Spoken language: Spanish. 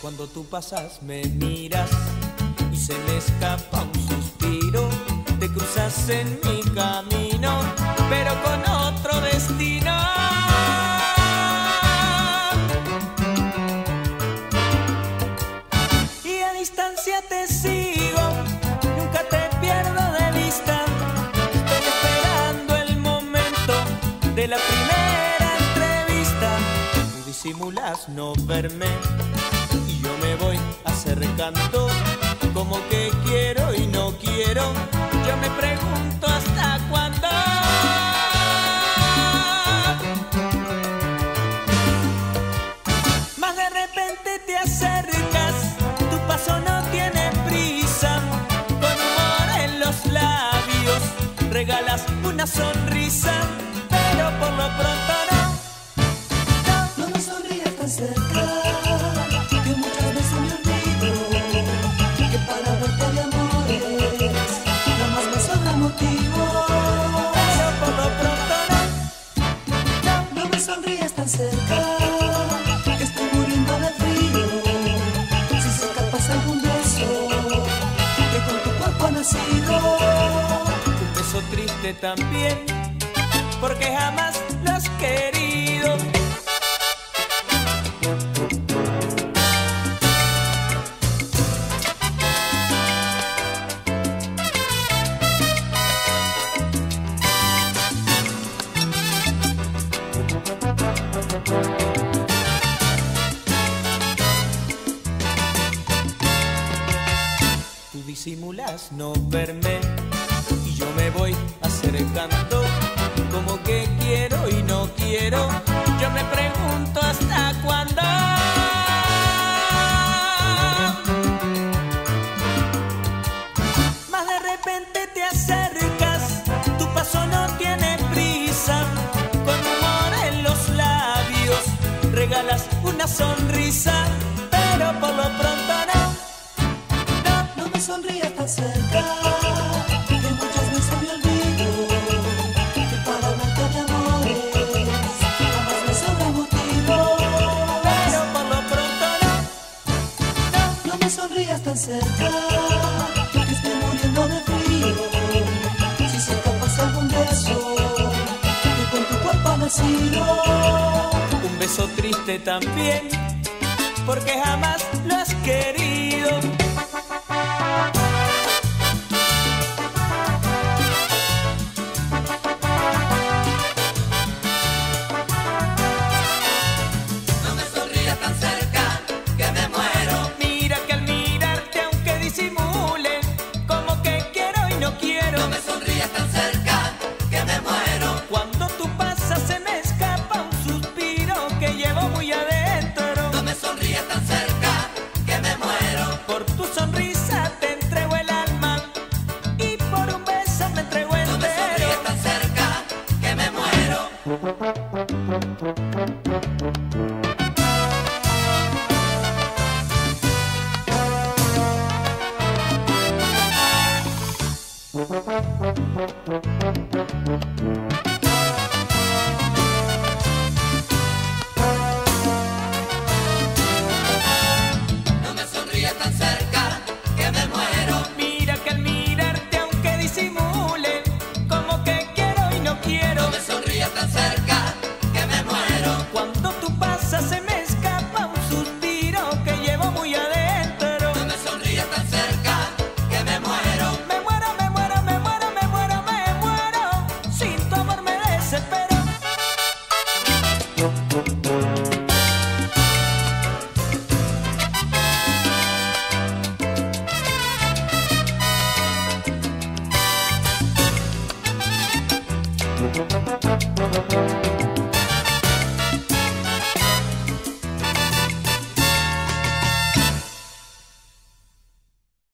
Cuando tú pasas me miras y se me escapa un suspiro, te cruzas en mi camino, de la primera entrevista. Tú disimulas no verme y yo me voy acercando como que quiero y no quiero. Yo me pregunto hasta cuándo. Más de repente te acercas, tu paso no tiene prisa. Con humor en los labios, regalas una sonrisa, pronto no. No me sonrías tan cerca, que muchas veces me olvido que para verte de amores jamás me sobra motivo. Pronto no. No me sonrías tan cerca, estoy muriendo de frío. Si se escapas algún beso que con tu cuerpo ha nacido. Un beso triste también, porque jamás lo has querido. Tú disimulas no verme y yo me voy acercando como que quiero y no quiero. Yo me pregunto hasta cuándo. Más de repente te acercas, Un beso triste también, porque jamás lo has querido.